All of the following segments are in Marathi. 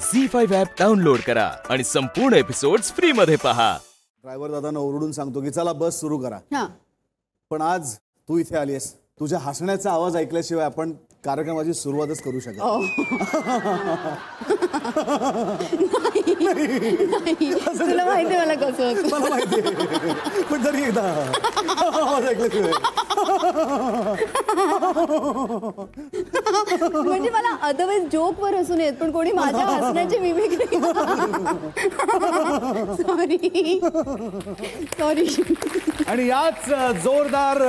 झी फाईव्ह ऍप डाउनलोड करा आणि संपूर्ण एपिसोड्स फ्री मध्ये पहा. ड्रायव्हर दादांना ओरडून सांगतो की चला बस सुरू करा. हा. पण आज तू इथे आलीस तुझ्या हसण्याचा आवाज ऐकल्याशिवाय आपण कार्यक्रमाची सुरुवातच करू शकत नाही. तुला माहिती मला कसं होतं? मला माहिती पण तरी एकदा. आवाज ऐकल्याशिवाय म्हणजे मला अदरवाईज जोक वर हसून येत पण कोणी माझ्या हसण्याची मिमिक्री सॉरी सॉरी आणि याच अ, जोरदार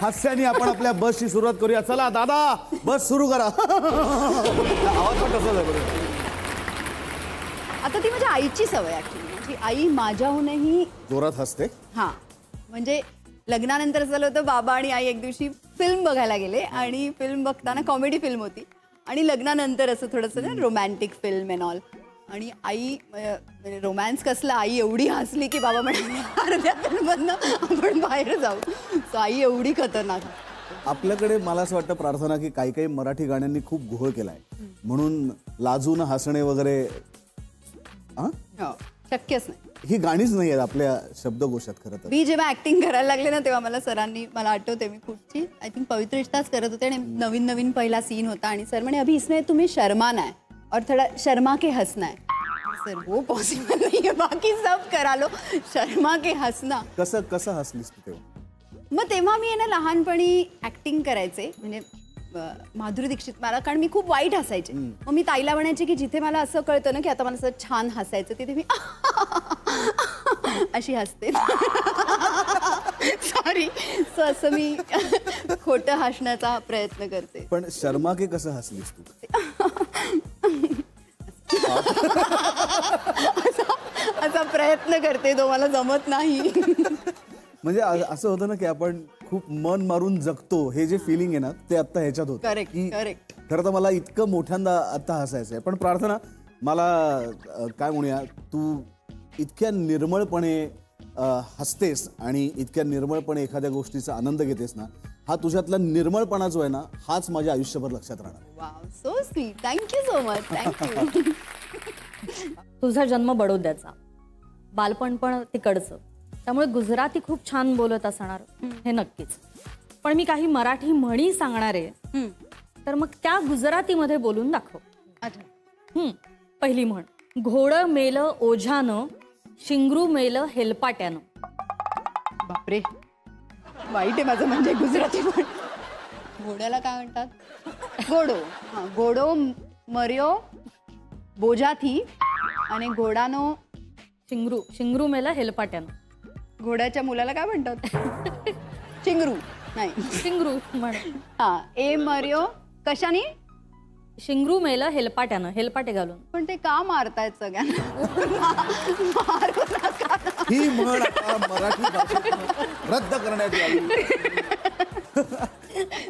हास्याने आपण आपल्या बसची सुरुवात करूया. चला दादा बस सुरू करा. आवाज पण तसाच आहे बरोबर आता ती माझ्या आईची सवय ऍक्च्युली माझी आई माझ्याहूनही जोरात हसते. हा. म्हणजे लग्नानंतर झालं होतं बाबा आणि आई एक दिवशी फिल्म बघायला गेले आणि फिल्म बघताना कॉमेडी फिल्म होती. आणि लग्नानंतर असं थोडंसं ना रोमॅन्टिक फिल्म एन ऑल आणि आई म्हणजे रोमॅन्स कसला आई एवढी हसली की बाबा म्हणाले अर्ध्या फिल्ममधनं आपण बाहेर जाऊ. सो आई एवढी खतरनाक आपल्याकडे मला असं वाटतं प्रार्थना की काही काही मराठी गाण्यांनी खूप घोळ केलाय. म्हणून लाजून हसणे वगैरे शक्यच नाही. ही गाणीच नाही आहेत आपल्या शब्दकोशात खरं तर. मी जेव्हा ऍक्टिंग करायला लागले ना तेव्हा मला सरांनी मला आठवते मी खूपची आय थिंक पवित्र रिश्ताच करत होते आणि नवीन नवीन पहिला सीन होता आणि सर म्हणे अभी इसमें तुम्हें शर्माना है और थोड़ा शर्मा के हंसना है. सर वो पॉसिबल नहीं है बाकी सब करा लो. शर्मा के हंसना. कसं कसं हसलीस तू तेव्हा? मग तेव्हा मी आहे ना लहानपणी ऍक्टिंग करायचे. म्हणजे माधुरी दीक्षित मला कारण मी खूप वाईट हसायचे. मग मी ताईला म्हणायचे की जिथे मला असं कळतं ना की आता मला असं छान हसायचं तिथे मी अशी हसते. सॉरी सो असं मी खोटं हसण्याचा प्रयत्न करते. पण शर्मा के कसं हसलीस तू? असा प्रयत्न करते तो मला जमत नाही. म्हणजे असं होतं ना की आपण खूप मन मारून जगतो हे जे फिलिंग आहे ना ते आता ह्याच्यात होत. खरं तर मला इतकं मोठ्यांदा आता हसायचं आहे पण प्रार्थना मला काय म्हणूया तू इतक्या निर्मळपणे हसतेस आणि इतक्या निर्मळपणे एखाद्या गोष्टीचा आनंद घेतेस ना हा तुझ्यातला निर्मळपणा जो आहे ना हाच माझ्या आयुष्यभर लक्षात राहणार. Wow so sweet thank you so much thank you तुझा जन्म बडोद्याचा. बालपण पण तिकडचं. त्यामुळे गुजराती खूप छान बोलत असणार. हे नक्कीच. पण मी काही मराठी म्हणी सांगणार आहे. तर मग त्या गुजरातीमध्ये बोलून दाखव. पहिली म्हण. घोड मेल ओझ्यानं शिंगरू मेल हेलपाट्यानं. बापरे. वाईट आहे माझं म्हणजे गुजराती पण घोड्याला काय म्हणतात? घोडो. हा घोडो मर्यो बोजाथी आणि घोडानो शिंगरू शिंगरू मेल हेलपाट्यानं. घोड्याच्या मुलाला काय म्हणतात? चिंगरू. नाही. शिंगरू म्हण. हा. ए मर्यो कशाने? शिंगरू मेल हेलपाट्यानं हेलपाटे घालून. पण ते का मारतायत सगळ्यांना? मारू नका ना. ही म्हण आता मराठी भाषेत रद्द करण्यात यावी.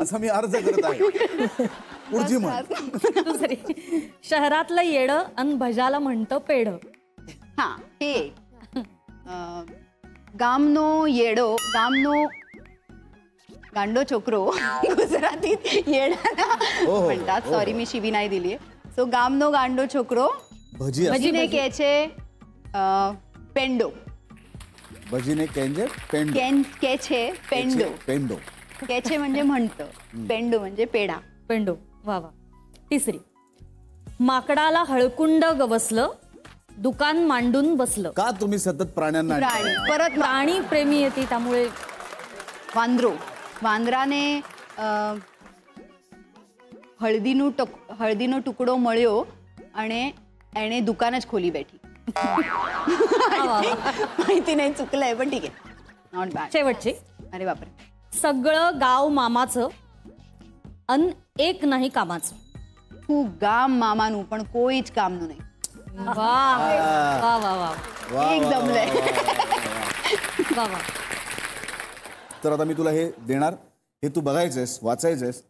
असा मी अर्ज करत आहे. पुढची म्हण. दुसरी. शहरातलं येडं अन भजाला म्हणतं पेढ. हा हे. अं, गामनो येडो गामनो गांडो चोकरो गुजरातीत हो, म्हणतात सॉरी मी शिवी नाही दिली सो गामनो गांडो छोकरो. भजीने केचे पेंडो भजीने केंजे पेंडो केन केचे पेंडो पेंडो केचे म्हणजे म्हणतं पेंडो म्हणजे पेढा पेंडो वा वा तिसरी माकडाला हळकुंड गवसलं दुकान मांडून बसलं. का तुम्ही सतत प्राण्यांना परत प्राणी प्रेमी येते त्यामुळे वांद्रो. वांद्राने अं, हळदीनो टक हळदीनो टुकडो मळ्यो आणि एने दुकानच खोली बैठी. माहिती नाही चुकलंय पण ठीक आहे. नॉट बॅड शेवटची. अरे बापरे. सगळं गाव मामाचं अन एक नाही कामाचं. तू गाम मामानू पण कोईच काम नाही. वा. वा वा वा. वा, एक वा, जमलंय वा वा तर आता मी तुला हे देणार. हे तू बघायचंयस वाचायचंयस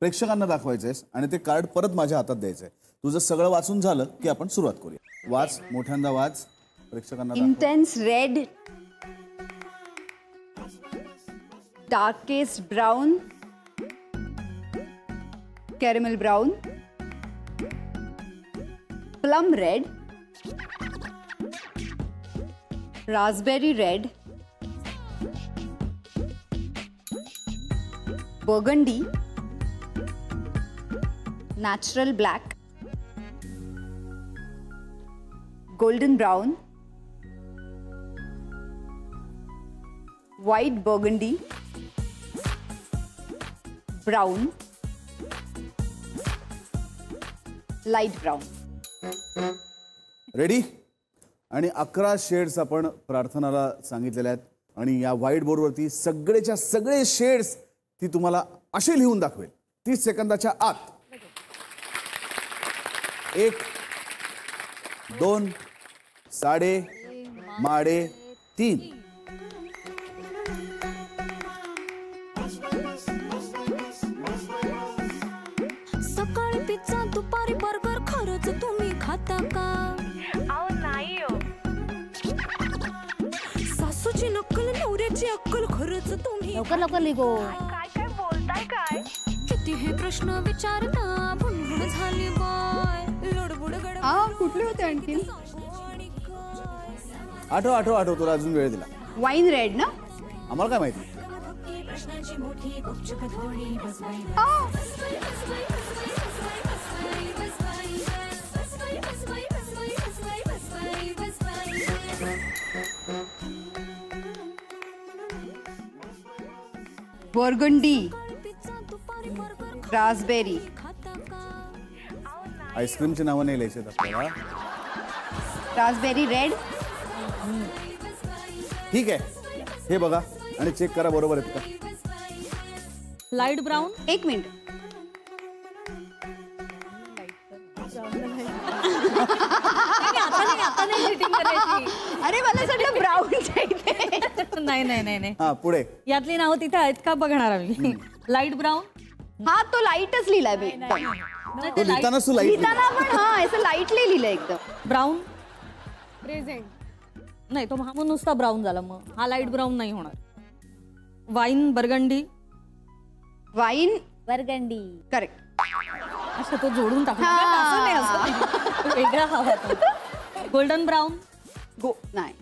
प्रेक्षकांना दाखवायचंयस आणि ते कार्ड परत माझ्या हातात द्यायचंय. तुझं सगळं वाचून झालं की आपण सुरुवात करूया. वाच मोठ्यांदा वाच प्रेक्षकांना. Intense red darkest brown caramel brown plum red, raspberry red, burgundy, natural black, golden brown, white burgundy, brown, light brown. Ready आणि अकरा शेड्स आपण प्रार्थनाला सांगितलेल्या आहेत. आणि या व्हाईट बोर्डवरती सगळेच्या सगळे शेड्स ती तुम्हाला असे लिहून दाखवेल. तीस सेकंदाच्या आत. एक दोन साडे माडे तीन. खाता का अहो नाही हो. सासूची नक्कल नवऱ्याची अक्कल खरंच तुम्ही लवकर लवकर लिगो काय काय बोलताय काय? किती हे प्रश्न विचारता भुणभुण झाली बाय. लडबुड गडबड हा कुठले होते आणखी आठव आठव आठव तुला अजून वेळ दिला. वाईन रेड ना? आम्हाला काय माहिती? Burgundy raspberry. आईस्क्रीमची नावं नाही लिहायची आपल्याला. Raspberry red. ठीक आहे. हे बघा आणि चेक करा बरोबर आहेत का? Light brown. एक मिनिट. आता नाही आता नाही cheating करायची. अरे मला नाही नाही नाही नाही. हा पुढे. यातली नावं तिथे आहेत का बघणार आम्ही? लाइट ब्राऊन हा तो लाईटच लिहिलाय मी. तो लाइट लिहिताना पण हा असं लाईटली लिहिलंय एकदम. ब्राऊन नाही तो हा मग नुसता ब्राऊन झाला मग. हा लाइट ब्राऊन नाही होणार. Wine burgundy? Wine burgundy. Correct असं तो जोडून टाकला. वेगळा हवा गोल्डन ब्राऊन गो नाही.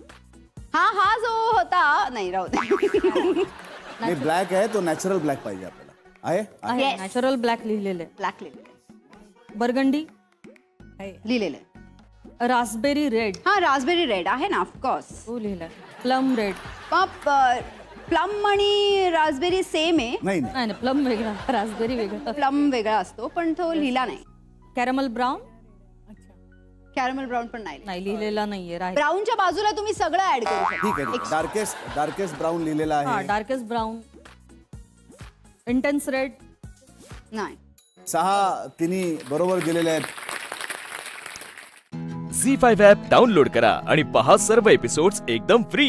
हा हा जो होता नाही राहू दे. नाही ब्लॅक आहे तो नॅचरल ब्लॅक पाहिजे आपल्याला. आहे? आहे. आहे Yes. नॅचरल ब्लॅक लिहिलेले ब्लॅक लिहिलेलं बर्गंडी? लिहिलेलं आहे. रास्बेरी रेड हा रास्बेरी रेड आहे ना ऑफकोर्स तो लिहिलाय प्लम रेड प्लम आणि रास्बेरी सेम आहे. नाही नाही. नाही नाही प्लम वेगळा रास्बेरी वेगळा. प्लम वेगळा असतो पण तो लिहिला नाही. कॅरमल ब्राऊन कॅरमल ब्राऊन पण नाही नाही लिहिलेला. नाहीये राहील. ब्राऊनच्या बाजूला तुम्ही सगळं ऍड करू शकता. ठीक आहे डार्केस्ट डार्केस्ट ब्राऊन लिहिलेला हा आहे डार्केस्ट ब्राऊन इंटेन्स रेड नाही. सहा तिन्ही बरोबर दिलेले आहेत. झी फाईव्ह ॲप डाउनलोड करा आणि पहा सर्व एपिसोड्स एकदम फ्री